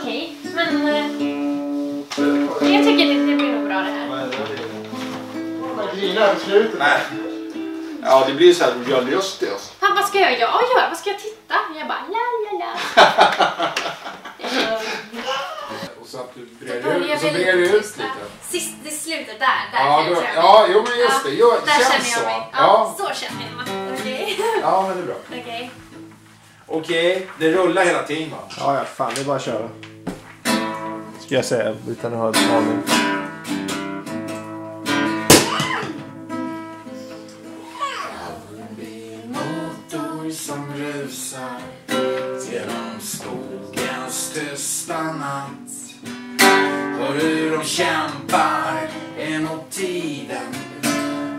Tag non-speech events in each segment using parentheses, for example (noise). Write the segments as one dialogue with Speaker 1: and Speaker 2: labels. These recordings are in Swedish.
Speaker 1: Okej, men eh, jag tycker det, det blir nog bra det här.
Speaker 2: Man grinar på slutet.
Speaker 3: Nej. Ja, det blir så här, röst till oss.
Speaker 1: Fan, vad ska jag göra? Vad ska jag titta? Jag bara la la la. (laughs)
Speaker 4: Och så att du brer ut, så brer ut lite.
Speaker 1: Sist, det slutet där. där
Speaker 4: Ja,
Speaker 1: jag
Speaker 4: då, ja, jo men just det. Jo,
Speaker 1: där
Speaker 4: känns
Speaker 1: känner
Speaker 4: så.
Speaker 1: jag mig. Ja,
Speaker 4: Ja,
Speaker 1: så känner jag mig. Okej.
Speaker 4: ja, men det är bra.
Speaker 1: Okej.
Speaker 3: Okej, det rullar hela tiden va?
Speaker 2: Ja, ja, fan det är bara att köra. Ska jag säga utan att ha en aning.
Speaker 4: motor som rusar genom skogens tysta natt. Hör hur de kämpar emot tiden.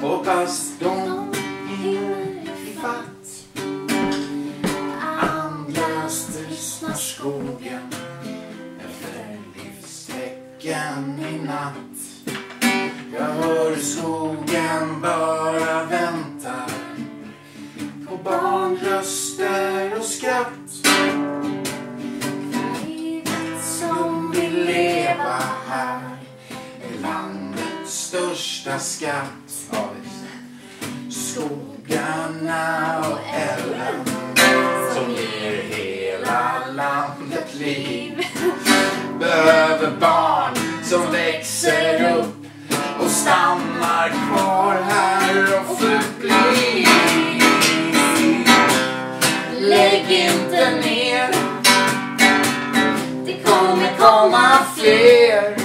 Speaker 4: Hoppas de Tystnar skogen efter livstecken i natt. Jag hör skogen bara väntar på barnröster och skratt. Livet som vill leva här är landets största skatt. Ja. Skogarna och älven som ger landet liv. Behöver barn som växer upp och stannar kvar här och förblir. Lägg inte ner, det kommer komma fler.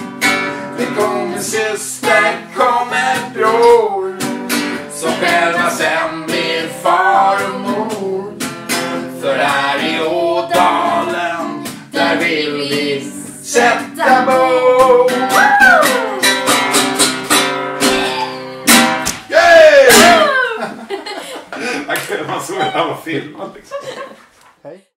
Speaker 4: Det kommer syster, kommer bror, som själva sen blir far och mor. För här i sätta bo.
Speaker 3: Yay! (laughs) Man såg att han var filmad liksom.
Speaker 2: Hej.